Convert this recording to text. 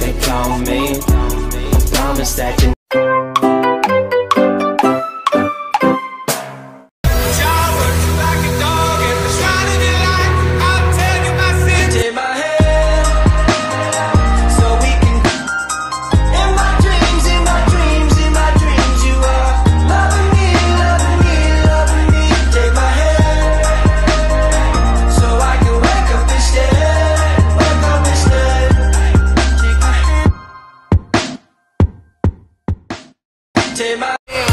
they call me. I promise that you Say my